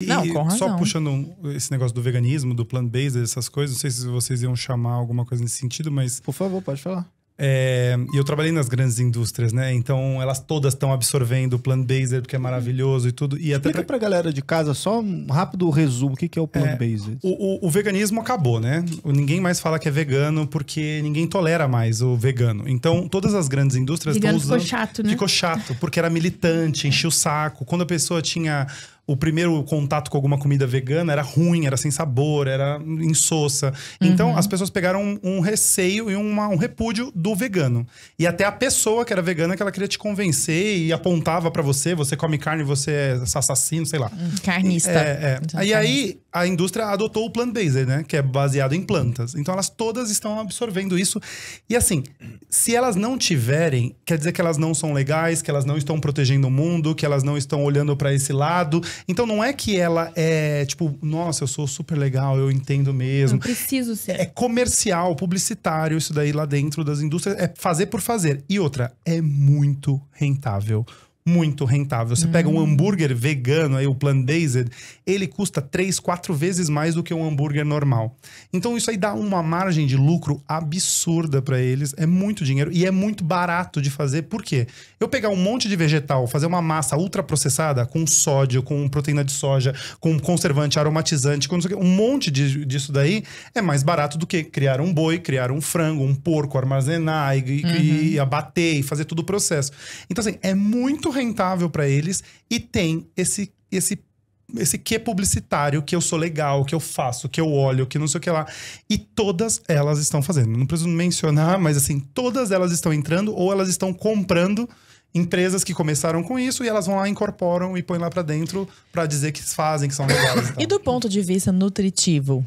E Não, com Só razão. puxando um- esse negócio do veganismo, do plant-based, essas coisas, não sei se vocês iam chamar alguma coisa nesse sentido, mas Por favor, pode falar. é, e eu trabalhei nas grandes indústrias, né? Então elas todas estão absorvendo o plant-based porque é maravilhoso e tudo. E até Explica pra- pra galera de casa só um rápido resumo. O que que é o plant-based? o, o- o veganismo acabou, né? Ninguém mais fala que é vegano porque ninguém tolera mais o vegano. Então todas as grandes indústrias estão Vegano ficou usando. chato, né? Ficou chato, porque era militante, enchia o saco. Quando a pessoa tinha o primeiro contato com alguma comida vegana, era ruim, era sem sabor, era insossa. Então, as pessoas pegaram um, um receio e uma- um repúdio do vegano. E até a pessoa que era vegana, que ela queria te convencer e apontava pra você, você come carne, você é assassino, sei lá. Carnista. É, é. Então, E aí, a indústria adotou o plant-based, né? Que é baseado em plantas. Então, elas todas estão absorvendo isso. E assim, se elas não tiverem, quer dizer que elas não são legais, que elas não estão protegendo o mundo, que elas não estão olhando pra esse lado. Então, não é que ela é tipo, nossa, eu sou super legal, eu entendo mesmo. Não preciso ser. É comercial, publicitário, isso daí lá dentro das indústrias. É fazer por fazer. E outra, é muito rentável. Muito rentável. Você pega um hambúrguer vegano, aí o plant-based, ele custa três, quatro vezes mais do que um hambúrguer normal. Então isso aí dá uma margem de lucro absurda pra eles. É muito dinheiro e é muito barato de fazer. Por quê? Eu pegar um monte de vegetal, fazer uma massa ultraprocessada com sódio, com proteína de soja, com conservante, aromatizante, com um monte de, disso daí é mais barato do que criar um boi, criar um frango, um porco, armazenar e, e- e abater e fazer todo o processo. Então, assim, é muito rentável para eles e tem esse, esse esse que publicitário, que eu sou legal, que eu faço, que eu olho, que não sei o que lá. E todas elas estão fazendo. Não preciso mencionar, mas assim, todas elas estão entrando ou elas estão comprando empresas que começaram com isso e elas vão lá, incorporam e põem lá pra dentro pra dizer que fazem, que são legais. E tal. E do ponto de vista nutritivo,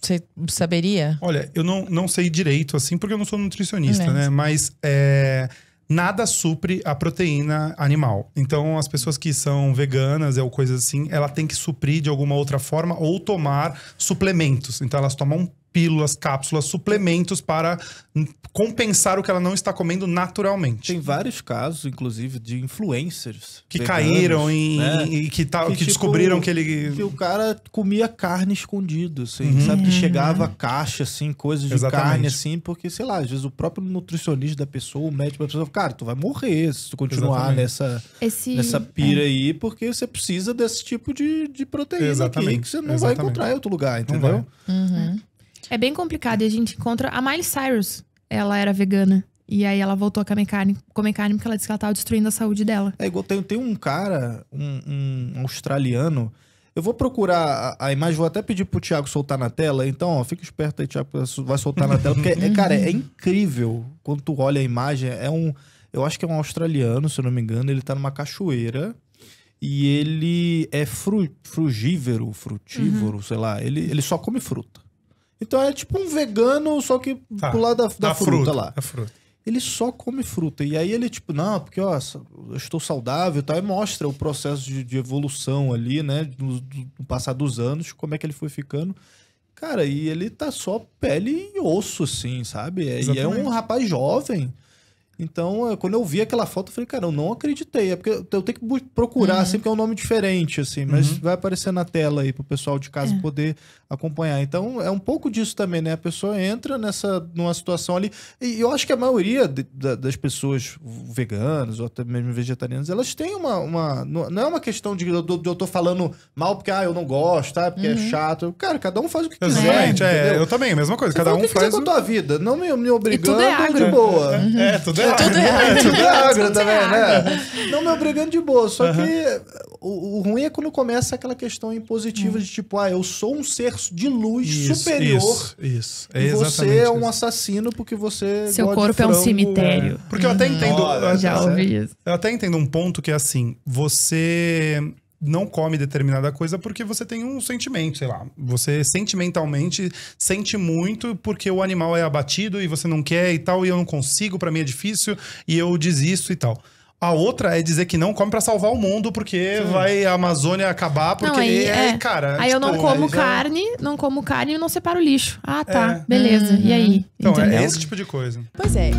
você saberia? Olha, eu não, não sei direito, assim, porque eu não sou nutricionista, né? Mas é, nada supre a proteína animal. Então, as pessoas que são veganas ou coisas assim, ela tem que suprir de alguma outra forma ou tomar suplementos. Então, elas tomam pílulas, cápsulas, suplementos para compensar o que ela não está comendo naturalmente. Tem vários casos, inclusive, de influencers. que veganos, caíram em, né? e que, tá, que, tipo, descobriram que ele. Que o cara comia carne escondido, assim, Uhum. sabe? Que chegava a caixa, assim, coisas de Exatamente. carne, assim, porque, sei lá, às vezes o próprio nutricionista da pessoa, o médico da pessoa, cara, tu vai morrer se tu continuar Exatamente. nessa, Esse... nessa pira aí, porque você precisa desse tipo de, de proteína aqui, Exatamente. que você não vai Exatamente. encontrar em outro lugar, entendeu? Uhum. É bem complicado e a gente encontra. A Miley Cyrus, ela era vegana. E aí ela voltou a comer carne, comer carne porque ela disse que ela tava destruindo a saúde dela. É igual tem, tem um cara, um, um australiano. Eu vou procurar a, a imagem, vou até pedir pro Thiago soltar na tela. Então, ó, fica esperto aí, Thiago, vai soltar na tela. Porque, é, cara, é incrível quando tu olha a imagem. É um. Eu acho que é um australiano, se eu não me engano. Ele tá numa cachoeira. E ele é fru, frugívoro, frutívorro, sei lá. Ele, ele só come fruta. Então é tipo um vegano, só que Tá. pro lado da, da Da fruta, lá Da fruta. ele só come fruta. E aí ele, tipo, não, porque, ó, eu estou saudável e tal. E mostra o processo de, de evolução ali, né? No, no passar dos anos, como é que ele foi ficando. Cara, e ele tá só pele e osso, assim, sabe? É- E é um rapaz jovem. Então, é, quando eu vi aquela foto, eu falei, cara, eu não acreditei. É porque eu tenho que procurar, assim, porque é um nome diferente, assim. Mas Uhum. vai aparecer na tela aí pro pessoal de casa É. poder acompanhar. Então, é um pouco disso também, né? A pessoa entra nessa, numa situação ali. E eu acho que a maioria de- da- das pessoas veganas ou até mesmo vegetarianas, elas têm uma. uma não é uma questão de eu, de eu tô falando mal porque ah, eu não gosto, ah, porque é chato. Cara, cada um faz o que quiser. Exatamente, é, eu também, a mesma coisa. Você Cada faz um o que quiser faz. com a o- tua vida. Não me, me obrigando tudo é agro. de boa. É, tudo é. Tudo é. É, tudo é agro também, é né? Não me obrigando de boa. Só que o, o ruim é quando começa aquela questão impositiva de tipo, ah, eu sou um ser de luz Isso, superior Isso, isso. É e você é um isso. assassino porque você. Seu gosta de corpo é um frango. cemitério. Porque eu até entendo. Olha, eu- Já ouvi isso. Eu até entendo um ponto que é assim: você não come determinada coisa porque você tem um sentimento, sei lá. Você sentimentalmente sente muito porque o animal é abatido e você não quer e tal, e eu não consigo, pra mim é difícil, e eu desisto e tal. A outra é dizer que não come pra salvar o mundo porque vai a Amazônia acabar, porque Não, aí, é, é. cara. Aí eu não tipo, como aí já- carne, não como carne e não separo o lixo. Ah, tá. É. Beleza. E aí? Então, Entendeu? é esse tipo de coisa. Pois é.